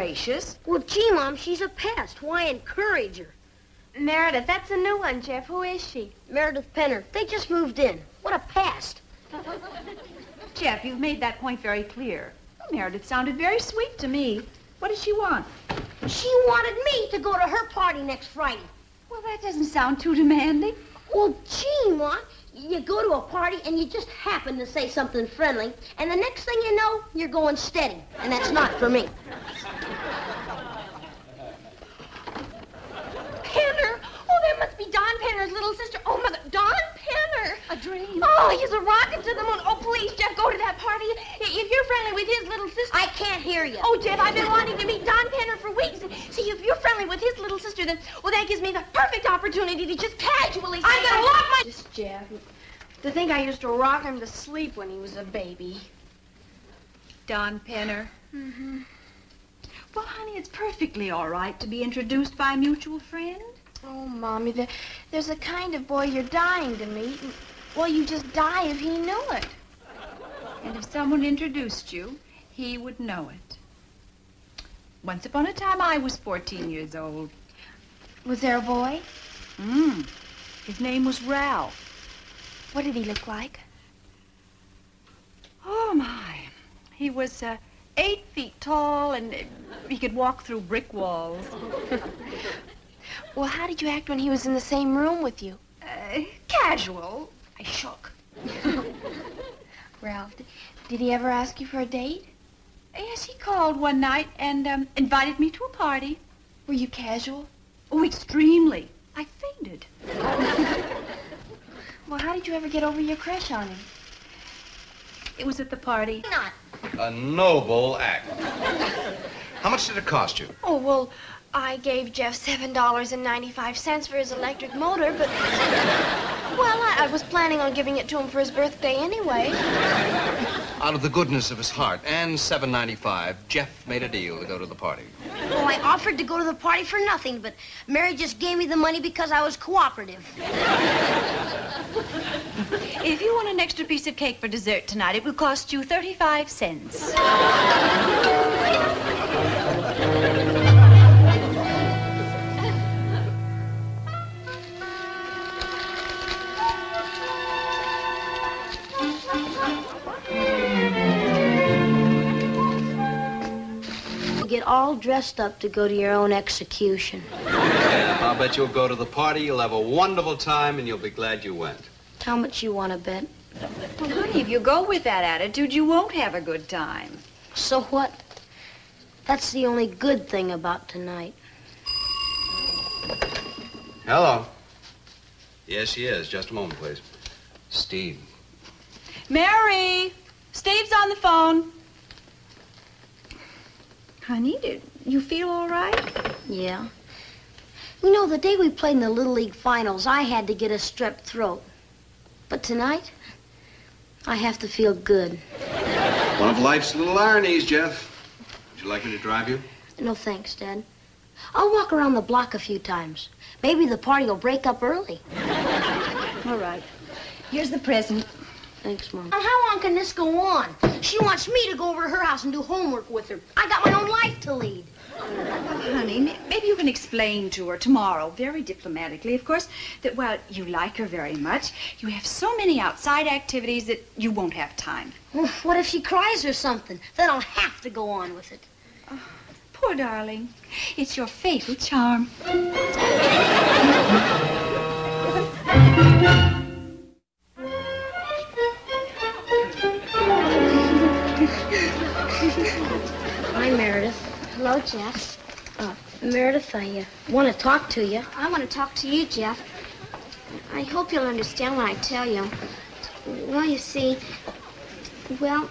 gracious. Well, gee, Mom, she's a pest. Why encourage her? Meredith, that's a new one, Jeff. Who is she? Meredith Penner. They just moved in. What a pest. Jeff, you've made that point very clear. Meredith sounded very sweet to me. What does she want? She wanted me to go to her party next Friday. Well, that doesn't sound too demanding. Well, gee, Mom, you go to a party and you just happen to say something friendly, and the next thing you know, you're going steady. And that's not for me. Penner. Oh, that must be Don Penner's little sister. Oh, Mother, Don Penner. A dream. Oh, he's a rocket to the moon. Oh, please, Jeff, go to that party. If you're friendly with his little sister. I can't hear you. Oh, Jeff, I've been wanting to meet Don Penner for weeks. See, if you're friendly with his little sister, then, well, that gives me the perfect opportunity to just casually say... I'm gonna lock my- Just, Jeff, to think I used to rock him to sleep when he was a baby. Don Penner. Mm-hmm. Well, honey, it's perfectly all right to be introduced by a mutual friend. Oh, Mommy, there, there's a kind of boy you're dying to meet. and- Well, you just die if he knew it. And if someone introduced you, he would know it. Once upon a time, I was 14 years old. Was there a boy? Mmm. His name was Ralph. What did he look like? Oh, my. He was uh, eight feet tall, and he could walk through brick walls. Well, how did you act when he was in the same room with you? Uh, casual. I shook. Ralph, did, did he ever ask you for a date? Yes, he called one night and um, invited me to a party. Were you casual? Oh, extremely. I fainted. Well, how did you ever get over your crush on him? It was at the party. Not. A noble act. How much did it cost you? Oh, well, I gave Jeff $7.95 for his electric motor, but... Well, I, I was planning on giving it to him for his birthday anyway. Out of the goodness of his heart and 7.95, Jeff made a deal to go to the party. Well, I offered to go to the party for nothing, but Mary just gave me the money because I was cooperative. If you want an extra piece of cake for dessert tonight, it will cost you 35 cents. Get all dressed up to go to your own execution. I'll bet you'll go to the party, you'll have a wonderful time, and you'll be glad you went. How much you want to bet? Well, honey, if you go with that attitude, you won't have a good time. So what? That's the only good thing about tonight. Hello. Yes, she is. Just a moment, please. Steve. Mary! Steve's on the phone. Honey, did you feel all right? Yeah. You know, the day we played in the Little League finals, I had to get a strep throat. But tonight, I have to feel good. One of life's little ironies, Jeff. Would you like me to drive you? No thanks, Dad. I'll walk around the block a few times. Maybe the party will break up early. All right. Here's the present. Thanks, Mom. Now, how long can this go on? She wants me to go over to her house and do homework with her. I got my own life to lead. Honey, maybe you can explain to her tomorrow, very diplomatically, of course, that while you like her very much, you have so many outside activities that you won't have time. Well, what if she cries or something? Then I'll have to go on with it. Oh, poor darling. It's your fatal charm. Hi, Meredith. Hello, Jeff. Uh, Meredith, I uh, want to talk to you. I want to talk to you, Jeff. I hope you'll understand when I tell you. Well, you see, well,